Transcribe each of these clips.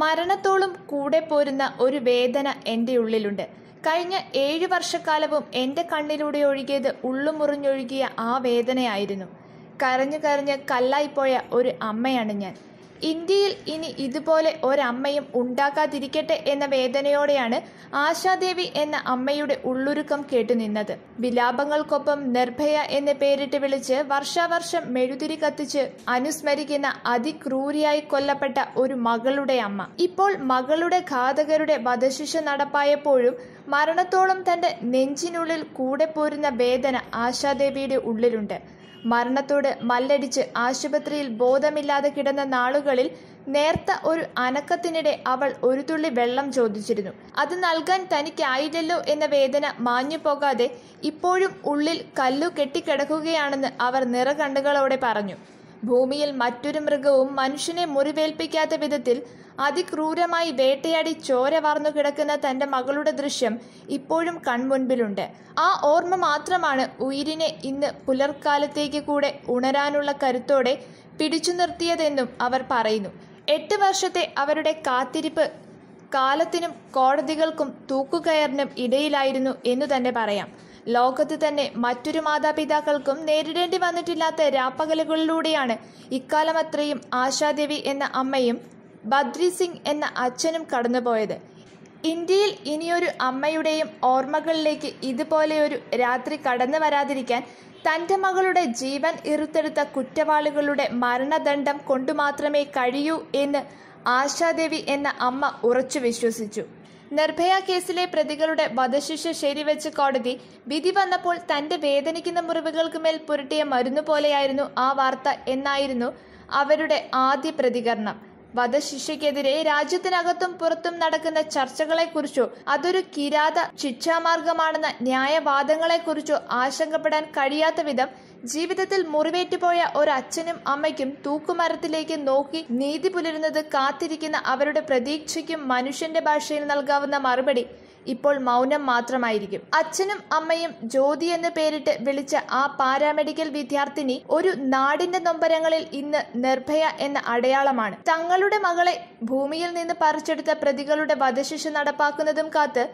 മരണത്തോളം കൂടെ പോരുന്ന ഒരു വേദന എന്റെ ഉള്ളിലുണ്ട്. കഴിഞ്ഞ ഏഴ് വർഷക്കാലവും എന്റെ കണ്ണിലൂടെ ഒഴുകിയത് ഉള്ളുമുറിഞ്ഞൊഴുകിയ ആ വേദനയായിരുന്നു. കരഞ്ഞു കരഞ്ഞ് കല്ലായിപ്പോയ ഒരു അമ്മയാണ് ഞാൻ. ഇന്ത്യയിൽ ഇനി ഇതുപോലെ ഒരമ്മയും ഉണ്ടാക്കാതിരിക്കട്ടെ എന്ന വേദനയോടെയാണ് ആശാദേവി എന്ന അമ്മയുടെ ഉള്ളുരുക്കം കേട്ടുനിന്നത് വിലാപങ്ങൾക്കൊപ്പം നിർഭയ എന്ന് പേരിട്ട് വിളിച്ച് വർഷാവർഷം മെഴുതിരി കത്തിച്ച് അനുസ്മരിക്കുന്ന അതിക്രൂരിയായി കൊല്ലപ്പെട്ട ഒരു മകളുടെ അമ്മ. ഇപ്പോൾ മകളുടെ ഘാതകരുടെ വധശിക്ഷ നടപ്പായപ്പോഴും മരണത്തോളം തന്റെ നെഞ്ചിനുള്ളിൽ കൂടെ പോരുന്ന വേദന ആശാദേവിയുടെ ഉള്ളിലുണ്ട്. മരണത്തോട് മല്ലടിച്ച് ആശുപത്രിയിൽ ബോധമില്ലാതെ കിടന്ന നാളുകളിൽ നേർത്ത ഒരു അനക്കത്തിനിടെ അവൾ ഒരു തുള്ളി വെള്ളം ചോദിച്ചിരുന്നു. അത് നൽകാൻ തനിക്കായില്ലല്ലോ എന്ന വേദന മാഞ്ഞു പോകാതെ ഇപ്പോഴും ഉള്ളിൽ കല്ലു കെട്ടിക്കിടക്കുകയാണെന്ന് അവർ നിറകണ്ണുകളോടെ പറഞ്ഞു. ഭൂമിയിൽ മറ്റൊരു മൃഗവും മനുഷ്യനെ മുറിവേൽപ്പിക്കാത്ത വിധത്തിൽ അതിക്രൂരമായി വേട്ടയാടി ചോര വാർന്നു കിടക്കുന്ന തന്റെ മകളുടെ ദൃശ്യം ഇപ്പോഴും കൺമുൻപിലുണ്ട്. ആ ഓർമ്മ മാത്രമാണ് ഉയിരിനെ ഇന്ന് പുലർക്കാലത്തേക്ക് കൂടെ ഉണരാനുള്ള കരുത്തോടെ പിടിച്ചു നിർത്തിയതെന്നും അവർ പറയുന്നു. എട്ട് വർഷത്തെ അവരുടെ കാത്തിരിപ്പ് കാലത്തിനും കോടതികൾക്കും തൂക്കുകയറിനും ഇടയിലായിരുന്നു എന്നു തന്നെ പറയാം. ലോകത്ത് തന്നെ മറ്റൊരു മാതാപിതാക്കൾക്കും നേരിടേണ്ടി വന്നിട്ടില്ലാത്ത രാപ്പകലുകളിലൂടെയാണ് ഇക്കാലം അത്രയും ആശാദേവി എന്ന അമ്മയും ബദ്രി സിംഗ് എന്ന അച്ഛനും കടന്നുപോയത്. ഇന്ത്യയിൽ ഇനിയൊരു അമ്മയുടെയും ഓർമ്മകളിലേക്ക് ഇതുപോലെയൊരു രാത്രി കടന്നു വരാതിരിക്കാൻ തന്റെ മകളുടെ ജീവൻ ഇറുത്തെടുത്ത കുറ്റവാളികളുടെ മരണദണ്ഡം കൊണ്ടു മാത്രമേ കഴിയൂ എന്ന് ആശാദേവി എന്ന അമ്മ ഉറച്ചു വിശ്വസിച്ചു. നിർഭയ കേസിലെ പ്രതികളുടെ വധശിക്ഷ ശരിവെച്ച് കോടതി വിധി വന്നപ്പോൾ തന്റെ വേദനിക്കുന്ന മുറിവുകൾക്ക് മേൽ പുരട്ടിയ മരുന്നു പോലെയായിരുന്നു ആ വാർത്ത എന്നായിരുന്നു അവരുടെ ആദ്യ പ്രതികരണം. വധശിക്ഷയ്ക്കെതിരെ രാജ്യത്തിനകത്തും പുറത്തും നടക്കുന്ന ചർച്ചകളെക്കുറിച്ചോ അതൊരു കിരാത ശിക്ഷാമാർഗമാണെന്ന ന്യായവാദങ്ങളെക്കുറിച്ചോ ആശങ്കപ്പെടാൻ കഴിയാത്ത വിധം ജീവിതത്തിൽ മുറിവേറ്റുപോയ ഒരച്ഛനും അമ്മയ്ക്കും തൂക്കുമരത്തിലേക്ക് നോക്കി നീതി പുലരുന്നത് കാത്തിരിക്കുന്ന അവരുടെ പ്രതീക്ഷയ്ക്കും മനുഷ്യന്റെ ഭാഷയിൽ നൽകാവുന്ന മറുപടി ഇപ്പോൾ മൗനം മാത്രമായിരിക്കും. അച്ഛനും അമ്മയും ജ്യോതി എന്ന് പേരിട്ട് വിളിച്ച ആ പാരാമെഡിക്കൽ വിദ്യാർത്ഥിനി ഒരു നാടിന്റെ നൊമ്പരങ്ങളിൽ ഇന്ന് നിർഭയ എന്ന അടയാളമാണ്. തങ്ങളുടെ മകളെ ഭൂമിയിൽ നിന്ന് പറിച്ചെടുത്ത പ്രതികളുടെ വധശിക്ഷ നടപ്പാക്കുന്നതും കാത്ത്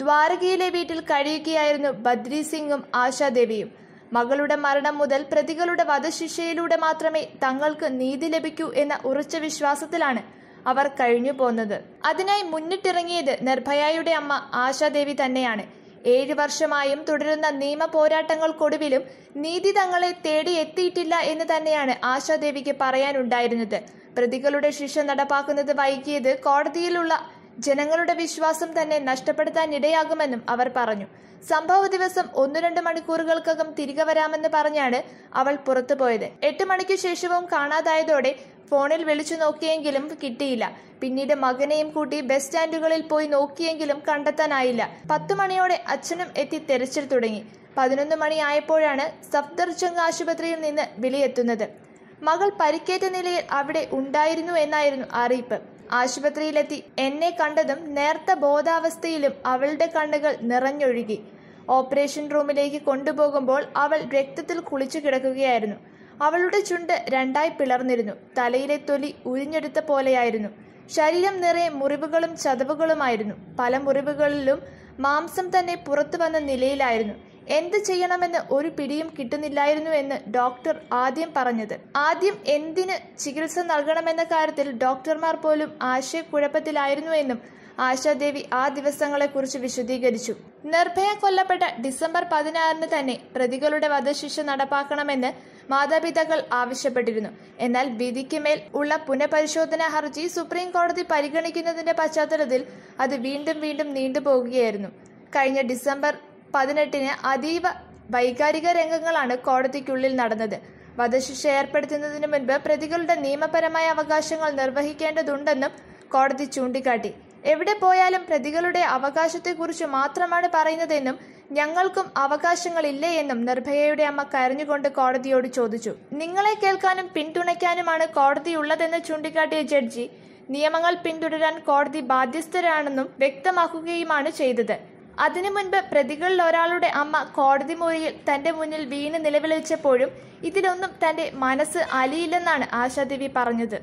ദ്വാരകയിലെ വീട്ടിൽ കഴിയുകയായിരുന്നു ബദ്രി സിംഗും ആശാദേവിയും. മകളുടെ മരണം മുതൽ പ്രതികളുടെ വധശിക്ഷയിലൂടെ മാത്രമേ തങ്ങൾക്ക് നീതി ലഭിക്കൂ എന്ന ഉറച്ച വിശ്വാസത്തിലാണ് അവർ കഴിഞ്ഞു പോന്നത്. അതിനായി മുന്നിട്ടിറങ്ങിയത് നിർഭയയുടെ അമ്മ ആശാദേവി തന്നെയാണ്. ഏഴു വർഷമായും തുടരുന്ന നിയമ പോരാട്ടങ്ങൾക്കൊടുവിലും നീതി തങ്ങളെ തേടി എത്തിയിട്ടില്ല എന്ന് തന്നെയാണ് ആശാദേവിക്ക് പറയാനുണ്ടായിരുന്നത്. പ്രതികളുടെ ശിക്ഷ നടപ്പാക്കുന്നത് വൈകിയത് കോടതിയിലുള്ള ജനങ്ങളുടെ വിശ്വാസം തന്നെ നഷ്ടപ്പെടുത്താനിടയാകുമെന്നും അവർ പറഞ്ഞു. സംഭവ ദിവസം ഒന്നു രണ്ട് മണിക്കൂറുകൾക്കകം തിരികെ വരാമെന്ന് പറഞ്ഞാണ് അവൾ പുറത്തുപോയത് എട്ട് മണിക്ക് ശേഷവും കാണാതായതോടെ ഫോണിൽ വിളിച്ചു നോക്കിയെങ്കിലും കിട്ടിയില്ല. പിന്നീട് മകനെയും കൂട്ടി ബസ് സ്റ്റാൻഡുകളിൽ പോയി നോക്കിയെങ്കിലും കണ്ടെത്താനായില്ല. പത്തു മണിയോടെ അച്ഛനും എത്തി തെരച്ചിൽ തുടങ്ങി. പതിനൊന്ന് മണിയായപ്പോഴാണ് സഫ്ദർജംഗ് ആശുപത്രിയിൽ നിന്ന് വിളിയെത്തുന്നത്. മകൾ പരിക്കേറ്റ നിലയിൽ അവിടെ ഉണ്ടായിരുന്നു എന്നായിരുന്നു അറിയിപ്പ്. ആശുപത്രിയിലെത്തി. എന്നെ കണ്ടതും നേർത്ത ബോധാവസ്ഥയിലും അവളുടെ കണ്ണുകൾ നിറഞ്ഞൊഴുകി. ഓപ്പറേഷൻ റൂമിലേക്ക് കൊണ്ടുപോകുമ്പോൾ അവൾ രക്തത്തിൽ കുളിച്ചു കിടക്കുകയായിരുന്നു. അവളുടെ ചുണ്ട് രണ്ടായി പിളർന്നിരുന്നു. തലയിലെ തൊലി ഉരിഞ്ഞെടുത്ത പോലെയായിരുന്നു. ശരീരം നിറയെ മുറിവുകളും ചതവുകളുമായിരുന്നു. പല മുറിവുകളിലും മാംസം തന്നെ പുറത്തു വന്ന നിലയിലായിരുന്നു. എന്ത് ചെയ്യണമെന്ന് ഒരു പിടിയും കിട്ടുന്നില്ലായിരുന്നു എന്ന് ഡോക്ടർ ആദ്യം പറഞ്ഞത്. ആദ്യം എന്തിന് ചികിത്സ നൽകണമെന്ന കാര്യത്തിൽ ഡോക്ടർമാർ പോലും ആശയക്കുഴപ്പത്തിലായിരുന്നു എന്നും ആശാദേവി ആ ദിവസങ്ങളെക്കുറിച്ച് വിശദീകരിച്ചു. നിർഭയ കൊല്ലപ്പെട്ട ഡിസംബർ പതിനാറിന് തന്നെ പ്രതികളുടെ വധശിക്ഷ നടപ്പാക്കണമെന്ന് മാതാപിതാക്കൾ ആവശ്യപ്പെട്ടിരുന്നു. എന്നാൽ വിധിക്ക് മേൽ ഉള്ള പുനഃപരിശോധനാ ഹർജി സുപ്രീം കോടതി പരിഗണിക്കുന്നതിന്റെ പശ്ചാത്തലത്തിൽ അത് വീണ്ടും വീണ്ടും നീണ്ടുപോകുകയായിരുന്നു. കഴിഞ്ഞ ഡിസംബർ പതിനെട്ടിന് അതീവ വൈകാരിക രംഗങ്ങളാണ് കോടതിക്കുള്ളിൽ നടന്നത്. വധശിക്ഷ ഏർപ്പെടുത്തുന്നതിന് മുൻപ് പ്രതികളുടെ നിയമപരമായ അവകാശങ്ങൾ നിർവഹിക്കേണ്ടതുണ്ടെന്നും കോടതി ചൂണ്ടിക്കാട്ടി. എവിടെ പോയാലും പ്രതികളുടെ അവകാശത്തെക്കുറിച്ച് മാത്രമാണ് പറയുന്നതെന്നും ഞങ്ങൾക്കും അവകാശങ്ങളില്ലേ എന്നും നിർഭയയുടെ അമ്മ കരഞ്ഞുകൊണ്ട് കോടതിയോട് ചോദിച്ചു. നിങ്ങളെ കേൾക്കാനും പിന്തുണയ്ക്കാനുമാണ് കോടതി ഉള്ളതെന്ന് ചൂണ്ടിക്കാട്ടിയ ജഡ്ജി നിയമങ്ങൾ പിന്തുടരാൻ കോടതി ബാധ്യസ്ഥരാണെന്നും വ്യക്തമാക്കുകയുമാണ് ചെയ്തത്. അതിനു മുൻപ് പ്രതികളിൽ ഒരാളുടെ അമ്മ കോടതി മുറിയിൽ തന്റെ മുന്നിൽ വീണ് നിലവിളിച്ചപ്പോഴും ഇതിലൊന്നും തന്റെ മനസ്സ് അലിയില്ലെന്നാണ് ആശാദേവി പറഞ്ഞത്.